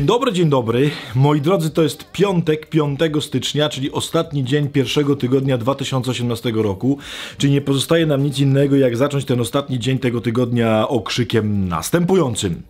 dobry, dzień dobry. Moi drodzy, to jest piątek, 5 stycznia, czyli ostatni dzień pierwszego tygodnia 2018 roku. Czyli nie pozostaje nam nic innego, jak zacząć ten ostatni dzień tego tygodnia okrzykiem następującym.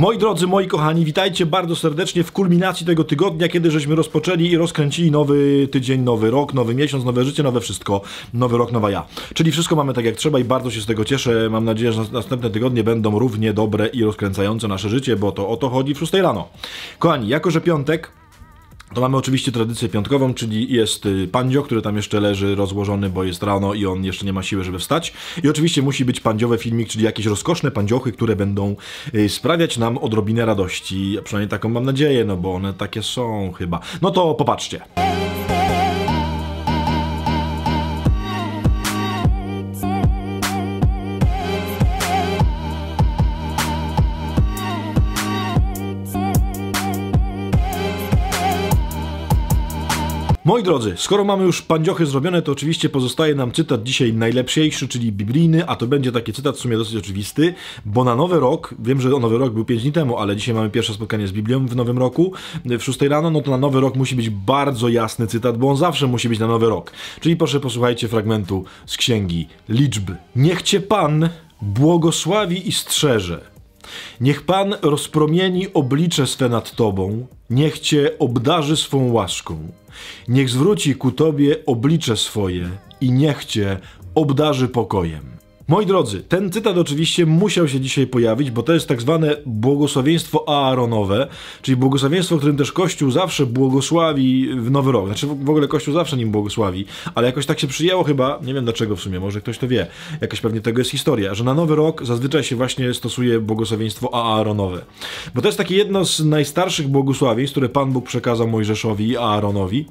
Moi drodzy, moi kochani, witajcie bardzo serdecznie w kulminacji tego tygodnia, kiedy żeśmy rozpoczęli i rozkręcili nowy tydzień, nowy rok, nowy miesiąc, nowe życie, nowe wszystko. Nowy rok, nowa ja. Czyli wszystko mamy tak jak trzeba i bardzo się z tego cieszę. Mam nadzieję, że następne tygodnie będą równie dobre i rozkręcające nasze życie, bo to o to chodzi w 6 rano. Kochani, jako że piątek, to mamy oczywiście tradycję piątkową, czyli jest y, pandzio, który tam jeszcze leży rozłożony, bo jest rano i on jeszcze nie ma siły, żeby wstać. I oczywiście musi być pandziowy filmik, czyli jakieś rozkoszne pandziochy, które będą y, sprawiać nam odrobinę radości. Przynajmniej taką mam nadzieję, no bo one takie są chyba. No to popatrzcie. Moi drodzy, skoro mamy już pandziochy zrobione, to oczywiście pozostaje nam cytat dzisiaj najlepszy, czyli biblijny, a to będzie taki cytat w sumie dosyć oczywisty, bo na Nowy Rok, wiem, że Nowy Rok był 5 dni temu, ale dzisiaj mamy pierwsze spotkanie z Biblią w Nowym Roku, w 6 rano, no to na Nowy Rok musi być bardzo jasny cytat, bo on zawsze musi być na Nowy Rok. Czyli proszę posłuchajcie fragmentu z księgi Liczb. Niech Cię Pan błogosławi i strzeże. Niech Pan rozpromieni oblicze swe nad Tobą, niech Cię obdarzy swą łaską. Niech zwróci ku Tobie oblicze swoje i niech Cię obdarzy pokojem. Moi drodzy, ten cytat oczywiście musiał się dzisiaj pojawić, bo to jest tak zwane błogosławieństwo Aaronowe, czyli błogosławieństwo, którym też Kościół zawsze błogosławi w Nowy Rok. Znaczy w ogóle Kościół zawsze nim błogosławi, ale jakoś tak się przyjęło chyba, nie wiem dlaczego w sumie, może ktoś to wie, jakaś pewnie tego jest historia, że na Nowy Rok zazwyczaj się właśnie stosuje błogosławieństwo Aaronowe. Bo to jest takie jedno z najstarszych błogosławieństw, które Pan Bóg przekazał Mojżeszowi i Aaronowi.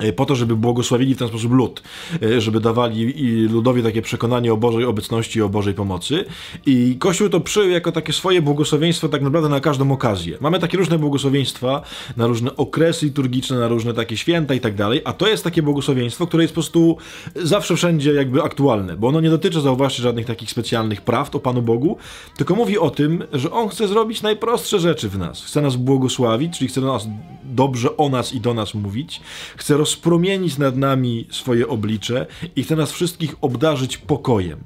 E, po to, żeby błogosławili w ten sposób lud, e, żeby dawali ludowi takie przekonanie o Bożej obecności i o Bożej pomocy. I Kościół to przyjął jako takie swoje błogosławieństwo tak naprawdę na każdą okazję. Mamy takie różne błogosławieństwa na różne okresy liturgiczne, na różne takie święta i tak dalej, a to jest takie błogosławieństwo, które jest po prostu zawsze wszędzie jakby aktualne, bo ono nie dotyczy, zauważcie, żadnych takich specjalnych prawd o Panu Bogu, tylko mówi o tym, że On chce zrobić najprostsze rzeczy w nas. Chce nas błogosławić, czyli chce do nas dobrze o nas i do nas mówić, chce rozpromienić nad nami swoje oblicze i chce nas wszystkich obdarzyć pokojem.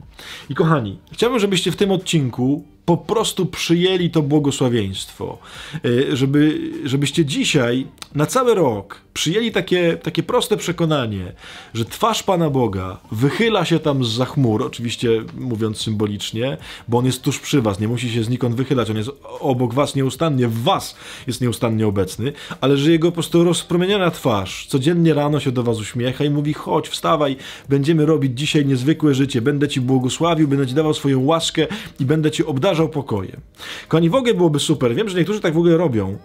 I kochani, chciałbym, żebyście w tym odcinku po prostu przyjęli to błogosławieństwo. E, żeby, żebyście dzisiaj na cały rok przyjęli takie, takie proste przekonanie, że twarz Pana Boga wychyla się tam z za chmur, oczywiście mówiąc symbolicznie, bo On jest tuż przy Was, nie musi się znikąd wychylać, On jest obok Was nieustannie, w Was jest nieustannie obecny, ale że Jego po prostu rozpromieniona twarz codziennie rano się do Was uśmiecha i mówi, chodź, wstawaj, będziemy robić dzisiaj niezwykłe życie, będę Ci błogosławił, będę Ci dawał swoją łaskę i będę Ci obdarzał pokojem. Kochani, w ogóle byłoby super, wiem, że niektórzy tak w ogóle robią,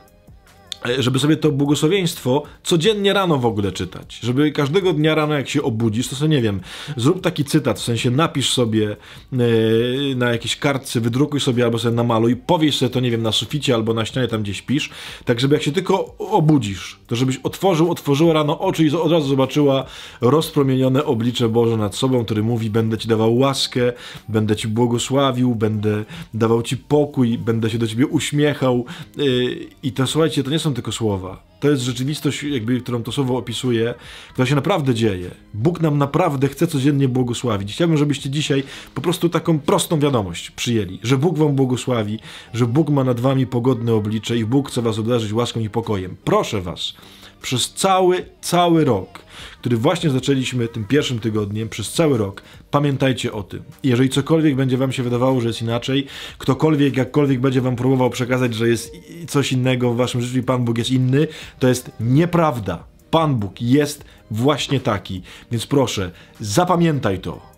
żeby sobie to błogosławieństwo codziennie rano w ogóle czytać. Żeby każdego dnia rano, jak się obudzisz, to sobie nie wiem, zrób taki cytat, w sensie napisz sobie yy, na jakiejś kartce, wydrukuj sobie albo sobie namaluj, powiesz sobie to, nie wiem, na suficie albo na ścianie tam gdzieś śpisz, tak żeby jak się tylko obudzisz, to żebyś otworzył, otworzyła rano oczy i od razu zobaczyła rozpromienione oblicze Boże nad sobą, który mówi, będę Ci dawał łaskę, będę Ci błogosławił, będę dawał Ci pokój, będę się do Ciebie uśmiechał yy, i to, słuchajcie, to nie są są tylko słowa. To jest rzeczywistość, jakby, którą to słowo opisuje, która się naprawdę dzieje. Bóg nam naprawdę chce codziennie błogosławić. Chciałbym, żebyście dzisiaj po prostu taką prostą wiadomość przyjęli, że Bóg wam błogosławi, że Bóg ma nad wami pogodne oblicze i Bóg chce was obdarzyć łaską i pokojem. Proszę was, przez cały, cały rok, który właśnie zaczęliśmy tym pierwszym tygodniem, przez cały rok, pamiętajcie o tym. Jeżeli cokolwiek będzie wam się wydawało, że jest inaczej, ktokolwiek, jakkolwiek będzie wam próbował przekazać, że jest coś innego w waszym życiu i Pan Bóg jest inny, to jest nieprawda. Pan Bóg jest właśnie taki. Więc proszę, zapamiętaj to.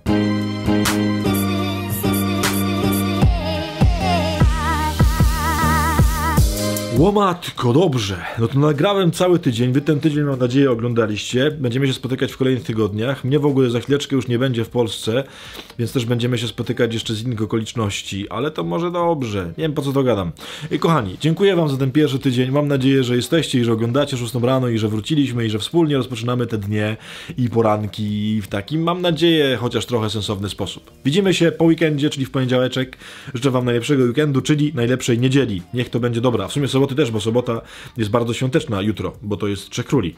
Łomatko, dobrze. No to nagrałem cały tydzień. Wy ten tydzień, mam nadzieję, oglądaliście. Będziemy się spotykać w kolejnych tygodniach. Mnie w ogóle za chwileczkę już nie będzie w Polsce, więc też będziemy się spotykać jeszcze z innych okoliczności, ale to może dobrze. Nie wiem po co to gadam. I kochani, dziękuję Wam za ten pierwszy tydzień. Mam nadzieję, że jesteście i że oglądacie 6 rano i że wróciliśmy i że wspólnie rozpoczynamy te dnie i poranki w takim, mam nadzieję, chociaż trochę sensowny sposób. Widzimy się po weekendzie, czyli w poniedziałeczek. Życzę Wam najlepszego weekendu, czyli najlepszej niedzieli. Niech to będzie dobra. W sumie soboty też, bo sobota jest bardzo świąteczna jutro, bo to jest Trzech Króli.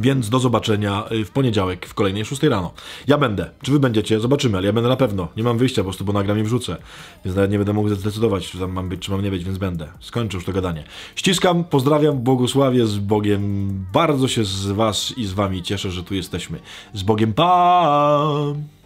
Więc do zobaczenia y, w poniedziałek w kolejnej 6 rano. Ja będę. Czy wy będziecie? Zobaczymy, ale ja będę na pewno. Nie mam wyjścia po prostu, bo nagram i wrzucę. Więc nawet nie będę mógł zdecydować, czy tam mam być, czy mam nie być, więc będę. Skończę już to gadanie. Ściskam, pozdrawiam, błogosławię z Bogiem. Bardzo się z was i z wami cieszę, że tu jesteśmy. Z Bogiem, pa!